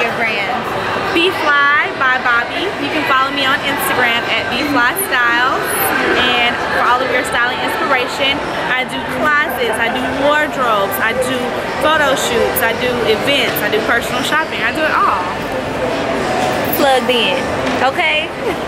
Be Fly by Bobbie. You can follow me on Instagram at Be Fly Styles. And for all of your styling inspiration, I do closets, I do wardrobes, I do photo shoots, I do events, I do personal shopping. I do it all. Plugged in, okay?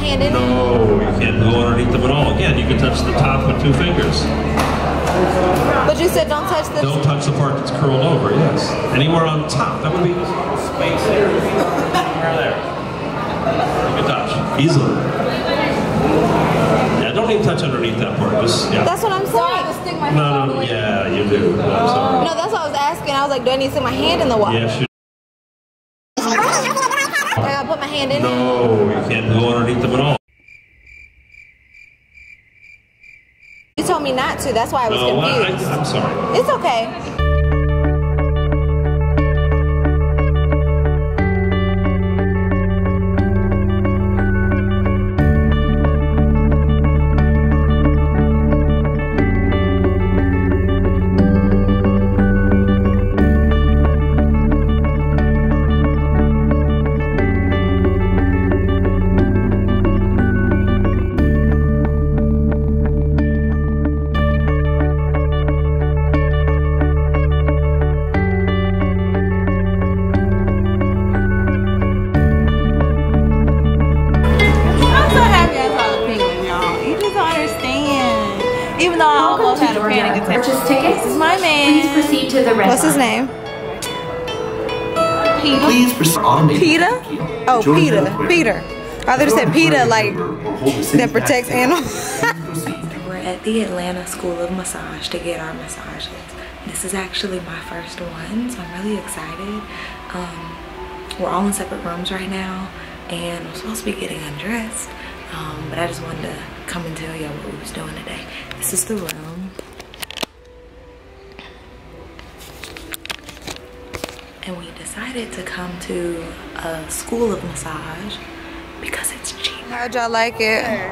Like, I part. gotta put my hand in. No, you can't go underneath them at all. Again, you can touch the top with two fingers. But you said don't touch the. Don't touch the part that's curled over. Yes, anywhere on top. That would be space there. Anywhere there. You can touch easily. Yeah, don't even touch underneath that part. Just yeah. That's what I'm saying. no, no, yeah, you do. I'm sorry. No, that's what I was asking. I was like, do I need to stick my hand in the water? Yes, you. I gotta put my hand in. No, you can't go underneath them at all. You told me not to. That's why I was No, I, confused. I'm sorry. It's okay. Almost had a panic attack. Purchase tickets. This is my Please proceed to the red What's his name? Peter. Please proceed automated. Peter? Oh, Join Peter. aquarium. Peter. I thought you said Peter, like that protects animals. We're at the Atlanta School of Massage to get our massages. This is actually my first one, so I'm really excited. Um, we're all in separate rooms right now, and I'm supposed to be getting undressed, um, but I just wanted to come and tell y'all what we was doing today. This is the room. And we decided to come to a school of massage because it's cheap. How'd y'all like it? I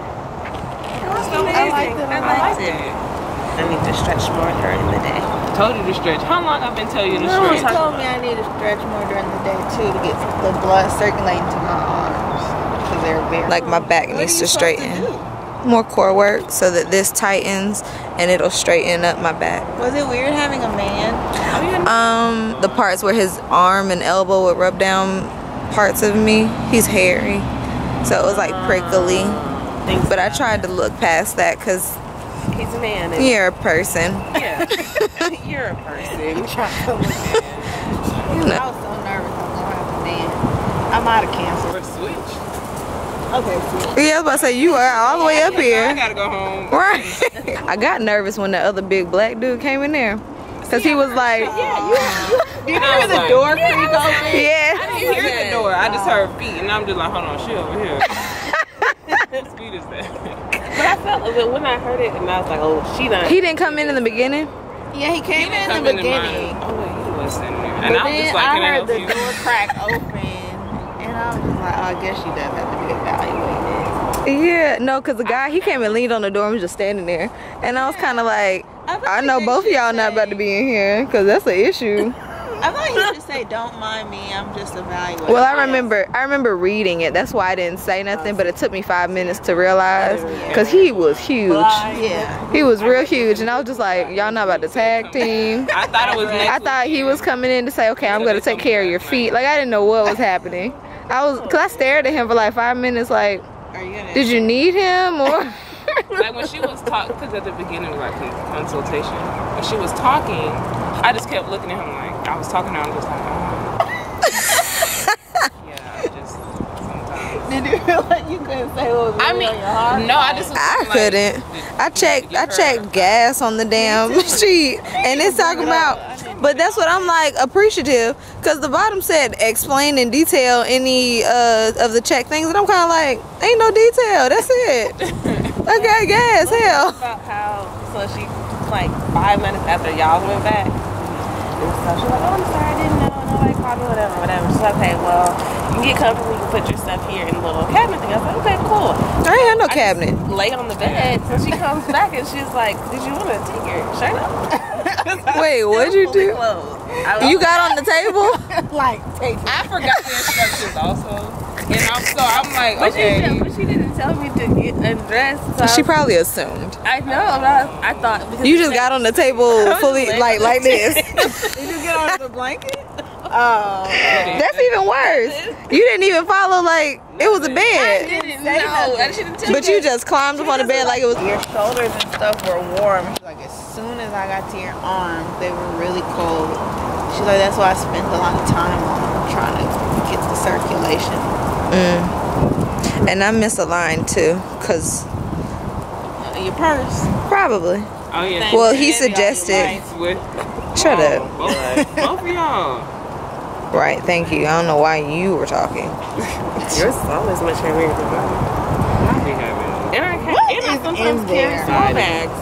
liked it. I liked it. I need to stretch more during the day. Told you to stretch. How long I've been telling you to No, stretch? you told me I need to stretch more during the day too to get the blood circulating to my arms because they're very Like my back needs to straighten. do? More core work so that this tightens and it'll straighten up my back. Was it weird having a man? Um, the parts where his arm and elbow would rub down parts of me. He's hairy, so it was like prickly. But I tried to look past that because He's a man. And you're a person. yeah, you're a person. You I know. was so nervous I was gonna have a man. I'm out of cancer. Or switch. Okay, Yeah, I was about to say you are all the way up here. I gotta go home. Right. I got nervous when the other big black dude came in there. Cause he was like, yeah, you I hear the like- door creak open? yeah. I didn't hear the door. I just heard feet, and I'm just like, hold on, she over here. What speed is that? But I felt but when I heard it, and I was like, oh, she done. He didn't come in in the beginning. yeah, he came in Come the into mine. beginning. Oh wait, he was sitting there, But and I was then just like, I can I heard the you? door crack open, and I was just like, oh, I guess she does have to be evaluated. Yeah, no, cause the guy he came and leaned on the door and was just standing there, and I was kind of like, I know both of y'all not about to be in here, cause that's an issue. I thought you should say, "Don't mind me, I'm just evaluating." Well, I remember, I remember reading it. That's why I didn't say nothing, but it took me five minutes to realize, cause he was huge. Yeah. He was real huge, and I was just like, y'all not about to tag team. I thought it was next. I thought he was coming in to say, okay, I'm gonna take care of your feet. Like I didn't know what was happening. I was, cause I stared at him for like five minutes. Like, Are you gonna? did you need him or? like when she was talking, because at the beginning was like consultation. When she was talking, I just kept looking at him like I was talking to him, just like, oh. yeah, I just sometimes. Did you feel like you couldn't say what was really I mean, on your heart? no, I just. I like, couldn't. I checked. I checked gas on the damn sheet, and it's talking about. But that's what I'm like appreciative, cause the bottom said explain in detail any uh, of the check things, and I'm kind of like, ain't no detail. That's it. okay, gas, hell. about how so she like five minutes after y'all went back. And so she's like, oh, I'm sorry, I didn't know. Nobody called me, whatever, whatever. She's like, okay, well, you can get comfortable. You can put your stuff here in the little cabinet thing. I like, okay, cool. I ain't had no I cabinet. Lay on the bed. So she comes back and she's like, did you want to take your shirt off? Wait, what'd you do? You got on the table? like take I forgot the instructions also, and I'm so I'm like, But, she okay. didn't, but she didn't tell me to get undressed. So She I, probably assumed. I know. But I, I thought because You just got on the table fully like like this. Did you get on the blanket? Oh. That's even worse. You didn't even follow like it was a bed. I didn't say nothing. She didn't tell But you just climbed up on the bed like it was Your shoulders and stuff were warm. She's like, as soon as I got to your arms, they were really cold. She's like, that's why I spent a lot of time on trying to get the circulation. Mm. and I miss a line too, cause Your purse. probably. Oh yeah. Well, he Heavy on your suggested. With, Shut oh, up. Both, both of y'all. Right, thank you. I don't know why you were talking. Your soul is much heavier than mine. I be having. And I, can't, What and I sometimes in carry there? small bags.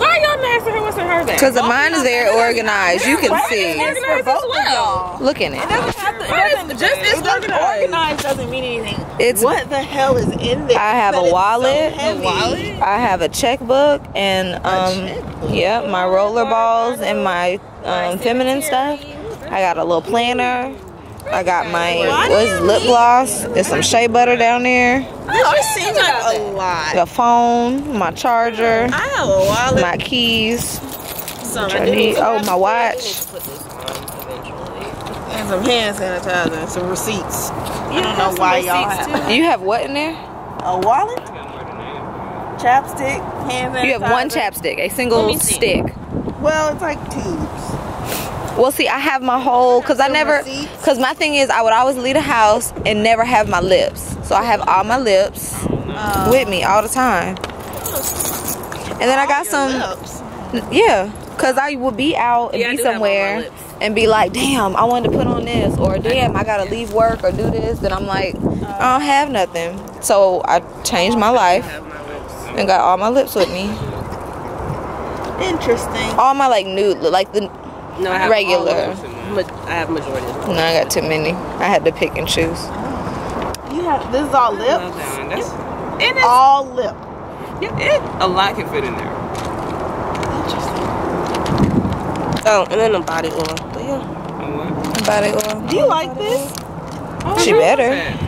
Why y'all not asking her what's in her bag? Cause the mine is very organized. You can see. It's for both of y'all. Look in it. It doesn't, just it's organized. organized doesn't mean anything. It's What the hell is in there? I have a it's so wallet. heavy. I have a checkbook and um yeah, my roller balls and my um feminine stuff. I got a little planner. I got my what's lip gloss. There's some shea butter down there. It seems like a lot. The phone, my charger, I have a wallet. my keys. some, I need- oh, my watch. And some hand sanitizer and some receipts. I don't know why y'all have You have what in there? a wallet, chapstick, hand sanitizer. You have one chapstick, a single stick. Well, it's like tubes. Well, see, I have my whole because I never because my thing is I would always leave the house and never have my lips. So I have all my lips oh. with me all the time. And then I got some, Lips. yeah, because I would be out and Yeah, be do have all my somewhere and be like, damn, I wanted to put on this, or damn, I gotta leave work or do this. Then I'm like, I oh. don't have nothing. So I changed my life and got all my lips with me. Interesting. All my like nude, like the No, I have Regular. all of those in mine. Ma- I have majority. of. No, I got too many. I had to pick and choose. You have this is all lip. love that. That's and it's, All lip. yeah, it, a lot can fit in there. Oh, and then the body oil. But yeah. A what? Body oil. Do you like this? Oh, She I love better. that.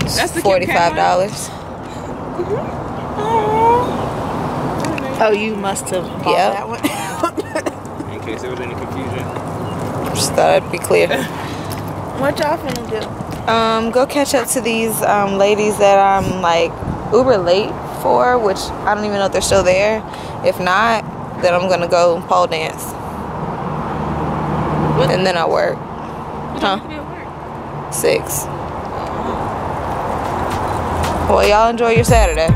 That's the Kit Kat Forty-five dollars. Mm-hmm. Oh. oh, you must have bought Yeah. that one. In case there was any confusion. Just thought I'd be clear. what y'all finna do? Um, go catch up to these um, ladies that I'm like uber late for, which I don't even know if they're still there. If not, then I'm gonna go pole dance. And then I work. Huh? Six. Well, y'all enjoy your Saturday.